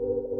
you